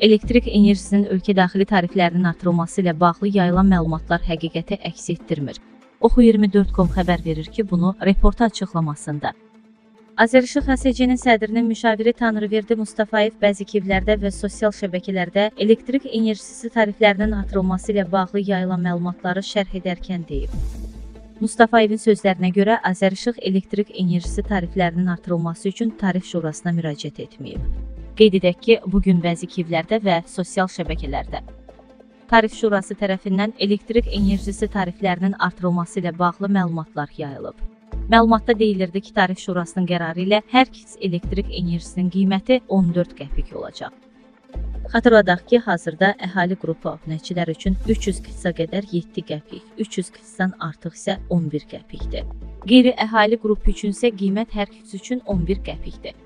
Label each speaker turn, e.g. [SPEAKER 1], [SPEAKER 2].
[SPEAKER 1] Elektrik enerjisinin ölkə daxili tariflərinin artırılması ilə bağlı yayılan məlumatlar həqiqəti əks etdirmir. Oxu24.com xəbər verir ki, bunu reporta açıqlamasında Azərişıq ASC-nin sədrinin müşaviri Tanrıverdi Mustafayev bəzi kivlərdə və sosial şəbəkələrdə elektrik enerjisi tariflərinin artırılması ilə bağlı yayılan məlumatları şərh edərkən deyib. Mustafayevin sözlərinə görə Azərişıq elektrik enerjisi tariflərinin artırılması üçün Tarif Şurasına müraciət etməyib. Qeyd edək ki, bu gün bəzi kivlərdə və sosial şəbəkələrdə Tarif Şurası tərəfindən elektrik enerjisi tariflərinin artırılması ilə bağlı məlumatlar yayılıb. Məlumatda deyilirdi ki, Tarif Şurasının qərarı ilə hər kiç elektrik enerjisinin qiyməti 14 qəpik olacaq. Xatırladaq ki, hazırda əhali qrupu abunəçilər üçün 300 kitsə qədər 7 qəpik, 300 kitsdən artıq isə 11 qəpikdir. Qeyri-əhali qrupu üçün isə qiymət hər kiç üçün 11 qəpikdir.